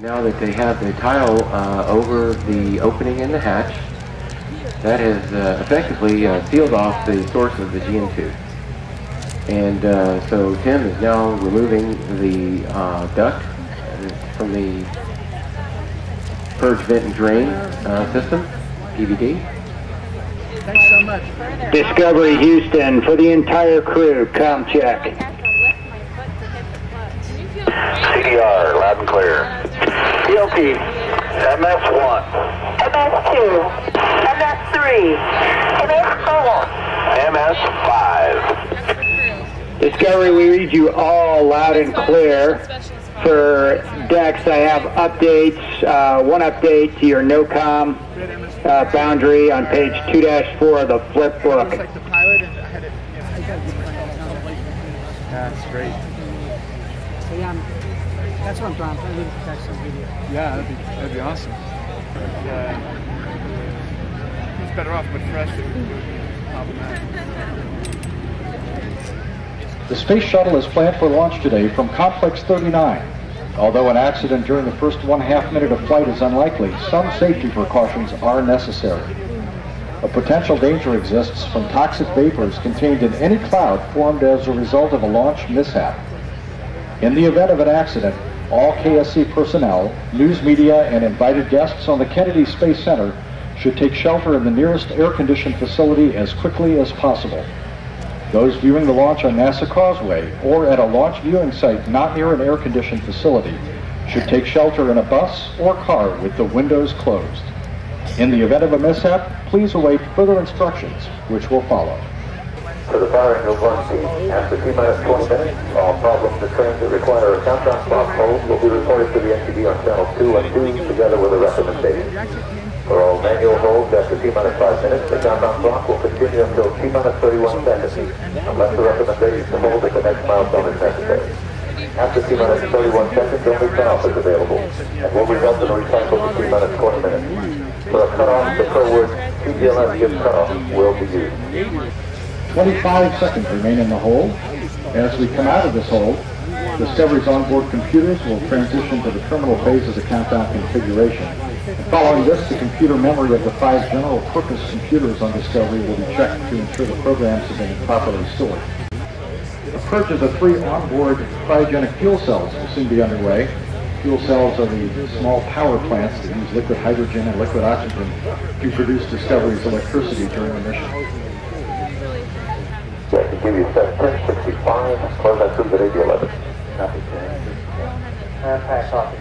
Now that they have the tile uh, over the opening in the hatch, that has uh, effectively uh, sealed off the source of the GN2. And uh, so Tim is now removing the uh, duct from the purge vent and drain uh, system, PVD. Thanks so much. Discovery Houston, for the entire crew, come check. CDR, loud and clear. PLP, MS1. MS2, MS3, MS4, MS5. Discovery, we read you all loud and clear. For Dex, I have updates. Uh, one update to your NOCOM uh, boundary on page 2-4 of the flip book. That's like that's what I'm trying. I'm trying to get back some video. Yeah, that'd be that'd be awesome. Yeah. It's better off, but fresh it would be problematic. The space shuttle is planned for launch today from Complex 39. Although an accident during the first one half minute of flight is unlikely, some safety precautions are necessary. A potential danger exists from toxic vapors contained in any cloud formed as a result of a launch mishap. In the event of an accident, all KSC personnel, news media, and invited guests on the Kennedy Space Center should take shelter in the nearest air-conditioned facility as quickly as possible. Those viewing the launch on NASA Causeway or at a launch viewing site not near an air-conditioned facility should take shelter in a bus or car with the windows closed. In the event of a mishap, please await further instructions, which will follow. For the firing of one team, after T minus 20 minutes, all problems to trains that require a countdown clock hold will be reported to the NTD on channel 2 and 2 together with a recommendation. For all manual holds after T minus 5 minutes, the countdown clock will continue until T minus 31 seconds, unless the recommendation to hold at the next milestone is necessary. After T minus 31 seconds, only cutoff is available, and will result in a recycle to T minus 20 minutes. For a cutoff, the code word TGLS gives cutoff will be used. 25 seconds remain in the hold. As we come out of this hold, Discovery's onboard computers will transition to the terminal phase of the countdown configuration. And following this, the computer memory of the five general purpose computers on Discovery will be checked to ensure the programs have been properly stored. The purchase of three onboard cryogenic fuel cells will soon be underway. Fuel cells are the small power plants that use liquid hydrogen and liquid oxygen to produce Discovery's electricity during the mission. Yeah, I can give you set 1065, close that tube at 8011. Copy. Uh, pass off.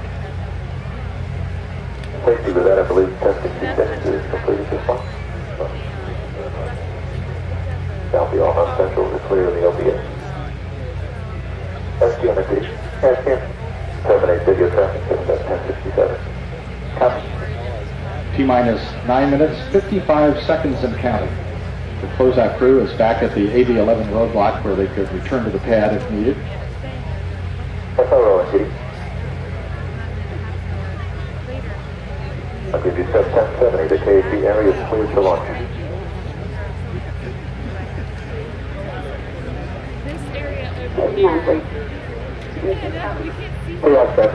Safety with that, I believe 1066 is completed this one. South the Alma Central is clear in the LBA. SQ on the SQ. Terminate video traffic system at 1067. Copy. T minus 9 minutes, 55 seconds and counting. The closeout crew is back at the AV-11 roadblock where they could return to the pad if needed. SRO NTD. I'll give you set 1070. The KAC area is cleared for launch. This area over here. Yeah, you can't see Hey, rock back.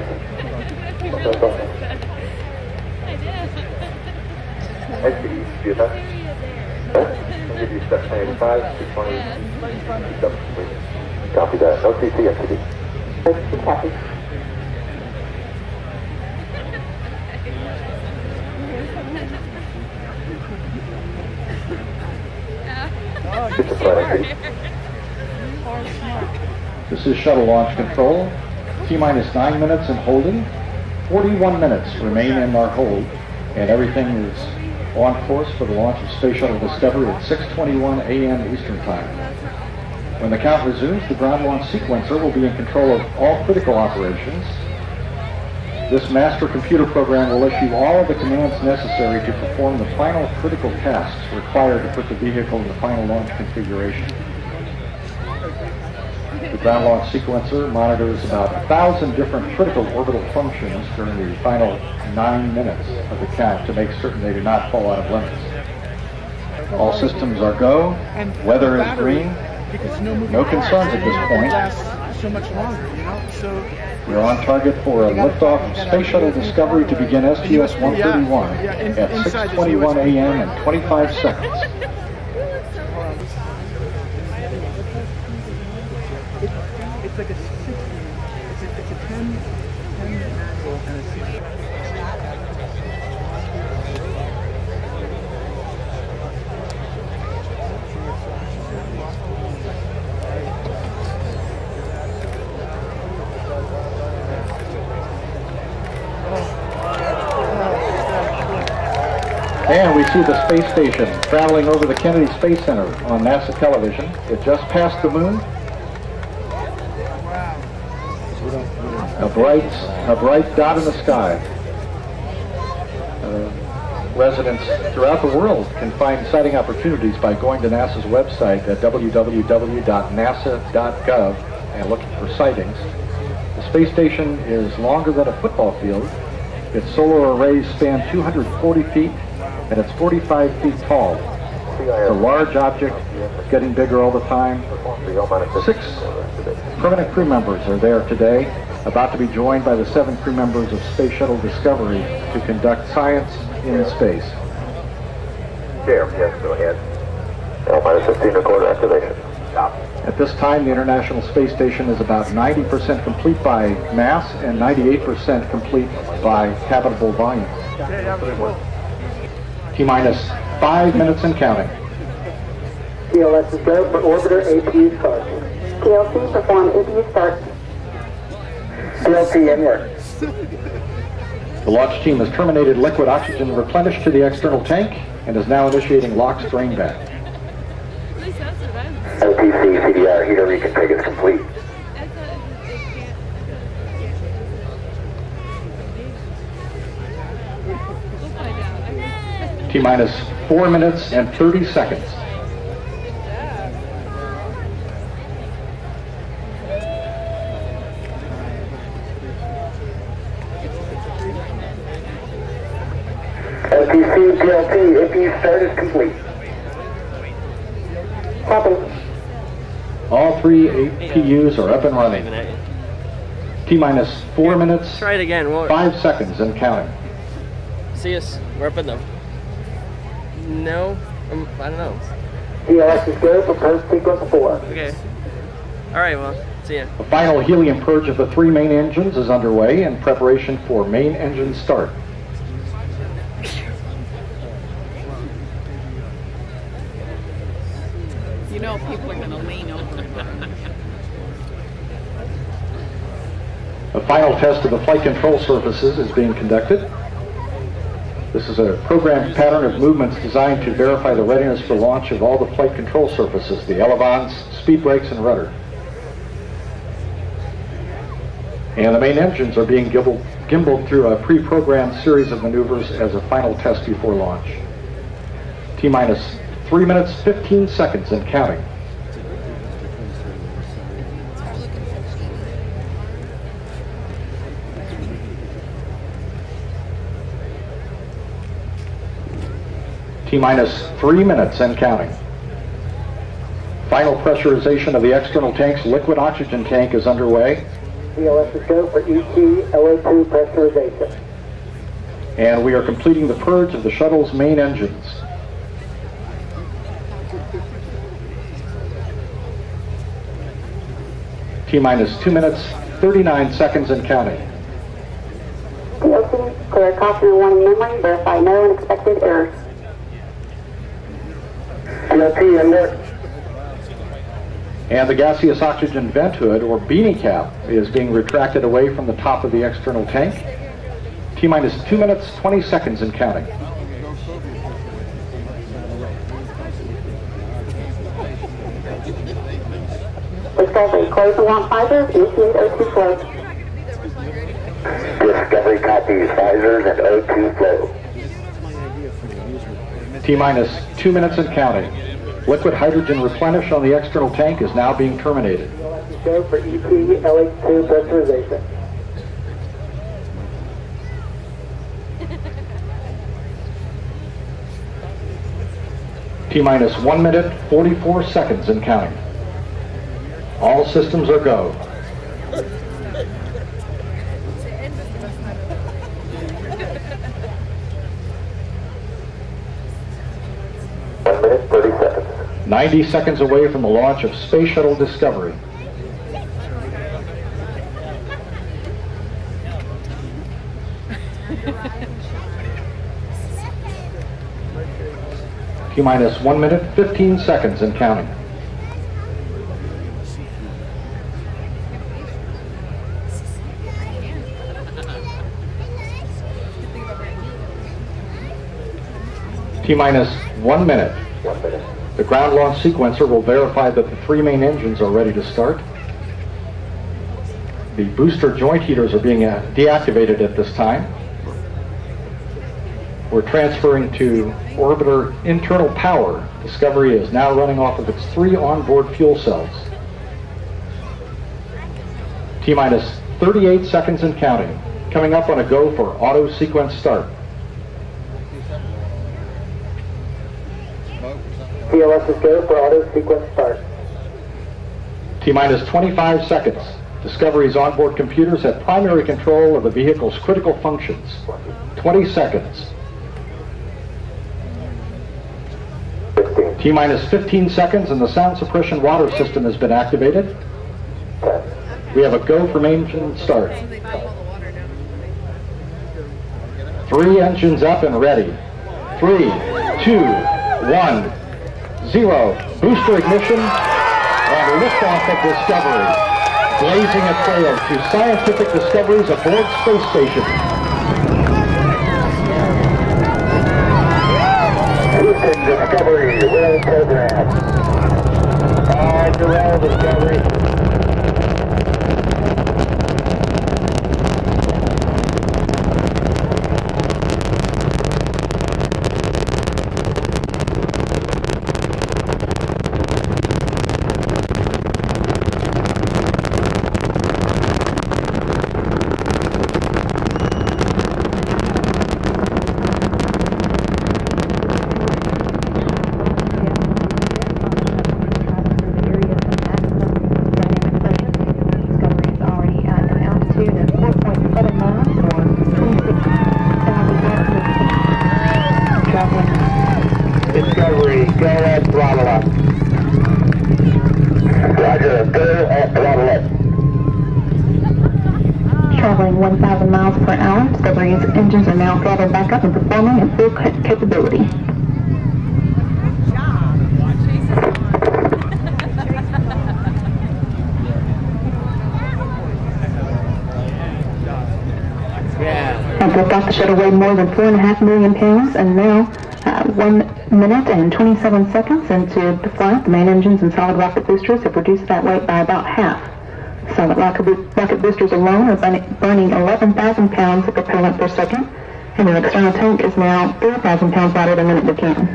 I did. NTD, do you give you set 1085, 220, double. Copy that. No CC NTD. Copy. This is shuttle launch control. T minus 9 minutes and holding. 41 minutes remain in our hold, and everything is on course for the launch of Space Shuttle Discovery at 6:21 a.m. Eastern Time. When the count resumes, the ground launch sequencer will be in control of all critical operations. This master computer program will issue all of the commands necessary to perform the final critical tasks required to put the vehicle in the final launch configuration. The ground launch sequencer monitors about a thousand different critical orbital functions during the final nine minutes of the count to make certain they do not fall out of limits. All systems are go. Weather is green. No concerns at this point. We're on target for a liftoff of Space Shuttle Discovery to begin STS-131 Yeah, yeah, in- at 6:21 a.m. and 25 seconds. It's like a 60, it's a, it's a 10, 10 manual and a 60. And we see the space station traveling over the Kennedy Space Center on NASA television. It just passed the moon. A bright, a bright dot in the sky. Uh, residents throughout the world can find sighting opportunities by going to NASA's website at www.nasa.gov and looking for sightings. The space station is longer than a football field. Its solar arrays span 240 feet and it's 45 feet tall. It's a large object, getting bigger all the time. Six permanent crew members are there today, about to be joined by the seven crew members of Space Shuttle Discovery to conduct science in space. Chair, yes, go ahead. L minus 15 recorder activation. Stop. At this time, the International Space Station is about 90% complete by mass and 98% complete by habitable volume. Okay, yeah, cool. T minus five minutes and counting. TLS is go for orbiter APU start. TLC perform APU start. TLC in work. The launch team has terminated liquid oxygen replenished to the external tank and is now initiating LOX drain back. LTC CDR heater reconfig is complete. T minus four minutes and 30 seconds. LTC TLT APU start is complete. Copy. All three APUs are up and running. T minus four minutes, Try it again. We'll five seconds and counting. see us. We're up in the. No, um, I don't know. TLS is go for post sequence 4. Okay. All right. Well, see ya. The final helium purge of the three main engines is underway in preparation for main engine start. You know people are going to lean over. A final test of the flight control surfaces is being conducted. This is a programmed pattern of movements designed to verify the readiness for launch of all the flight control surfaces, the elevons, speed brakes, and rudder. And the main engines are being gimbaled, gimbaled through a pre-programmed series of maneuvers as a final test before launch. T minus 3 minutes 15 seconds and counting. T minus 3 minutes and counting. Final pressurization of the external tank's liquid oxygen tank is underway. TLS is go for ET LO2 pressurization. and we are completing the purge of the shuttle's main engines. T minus 2 minutes, 39 seconds and counting. Clear caution warning memory, verify no unexpected errors. TLT in work. And the gaseous oxygen vent hood, or beanie cap, is being retracted away from the top of the external tank. T minus 2 minutes, 20 seconds and counting. Discovery, close the launch visors, initiate O2 flow. Discovery copies visors and O2 flow. T minus 2 minutes and counting. Liquid hydrogen replenish on the external tank is now being terminated. Go for ET LH2 pressurization. T minus 1 minute, 44 seconds and counting. All systems are go. One minute, 30 seconds. 90 seconds away from the launch of Space Shuttle Discovery. T minus 1 minute, 15 seconds and counting. T minus 1 minute. One minute. The ground launch sequencer will verify that the three main engines are ready to start. The booster joint heaters are being uh, deactivated at this time. We're transferring to orbiter internal power. Discovery is now running off of its three onboard fuel cells. T minus 38 seconds and counting. Coming up on a go for auto sequence start. TLS is go for auto sequence start. T minus 25 seconds. Discovery's onboard computers have primary control of the vehicle's critical functions. 20 seconds. 15, T minus 15 seconds and the sound suppression water system has been activated. We have a go for main engine start. Three engines up and ready. Three, two, one, zero. Booster ignition and liftoff of Discovery. Blazing a trail to scientific discoveries aboard space station. Houston Discovery, roll program. On roll, Discovery. Discovery is already at an altitude of 4.7 miles or 26,000 traveling Discovery, go at throttle up. Roger, go at throttle up. traveling 1,000 miles per hour. Discovery's engines are now throttled back up and performing at full ca- capability. Yeah. I've lifted off the shuttle weighed more than four and a half million pounds, and now, uh, one minute and 27 seconds into the flight, the main engines and solid rocket boosters have reduced that weight by about half. Solid rocket, bo- rocket boosters alone are burning, burning 11,000 pounds of propellant per second, and external tank is now 3,000 pounds lighter than when it began.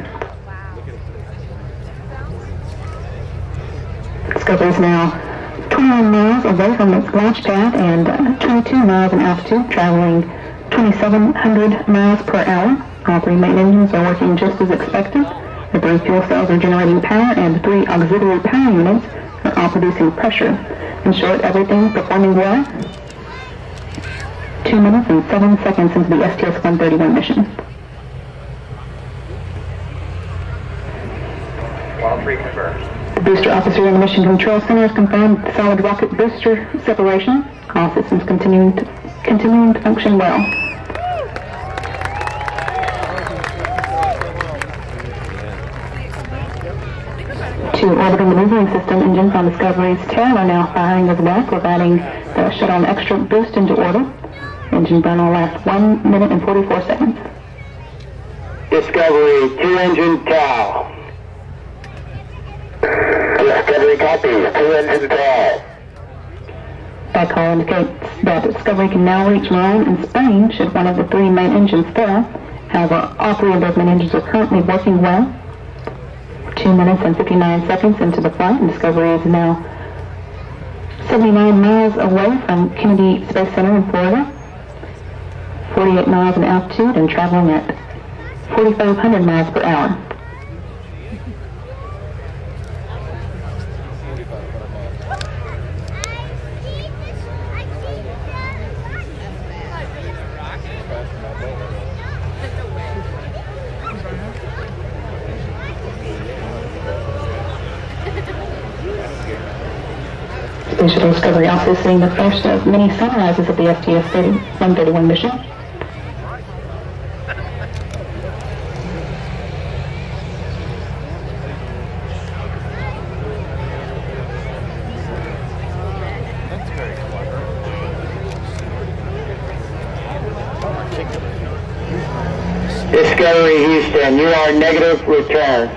Discovery is now 21 miles away from its launch pad and uh, 22 miles in altitude, traveling 2,700 miles per hour. All three main engines are working just as expected. The three fuel cells are generating power, and the three auxiliary power units are all producing pressure. In short, everything is performing well. Two minutes and seven seconds into the STS-131 mission. All three confirmed. The booster officer in the Mission Control Center has confirmed solid rocket booster separation. All systems continuing to, continuing to function well. Two orbital maneuvering system engines on Discovery's tail are now firing as well, providing the shuttle an extra boost into orbit. Engine burn will last 1 minute and 44 seconds. Discovery, two engine cow. Discovery copies, two engine call. That call indicates that Discovery can now reach Morón Spain should one of the three main engines fail. However, all three of those main engines are currently working well. Two minutes and 59 seconds into the flight, and Discovery is now 79 miles away from Kennedy Space Center in Florida, 48 miles in altitude and traveling at 4,500 miles per hour. Digital Discovery also seeing the first of many sunrises of the STS 131 mission. Discovery Houston, you are negative return.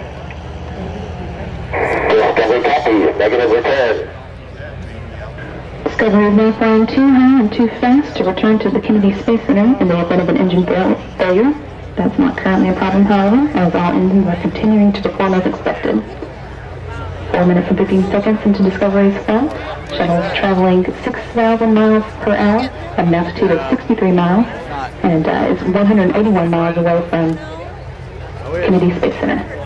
Discovery copy, negative return. Discovery is now flying too high and too fast to return to the Kennedy Space Center in the event of an engine failure. That's not currently a problem, however, as all engines are continuing to perform as expected. 4 minutes and 15 seconds into Discovery's flight, shuttle is traveling 6,000 miles per hour at an altitude of 63 miles and uh, is 181 miles away from Kennedy Space Center.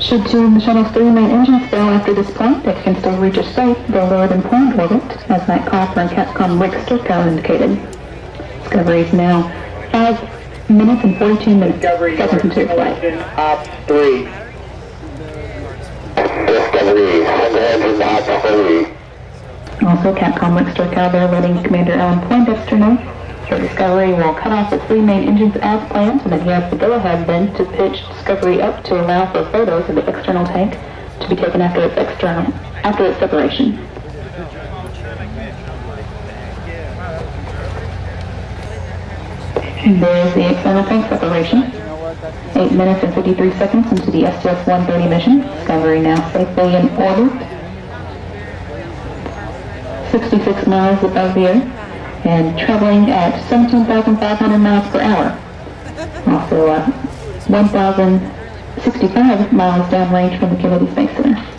Should two of the shuttle's three main engines fail after this point, it can still reach a safe, though lower than planned orbit, as Matt Copper and Capcom Rick Sturckow indicated. Discovery is now 5 minutes and 42 minutes Discovery, seconds into its flight. Houston, Ops 3. Discovery, send engine hot three. Also, Capcom Rick Sturckow there letting Commander Alan Poindexter know that Discovery will cut off its three main engines as planned, and that he has the go-ahead then to pitch Discovery up to allow for photos of the external tank to be taken after its external after its separation. There's the external tank separation. 8 minutes and 53 seconds into the STS-130 mission. Discovery now safely in orbit. 66 miles above the Earth and traveling at 17,500 miles per hour. Also uh, 1,065 miles downrange from the Kennedy Space Center.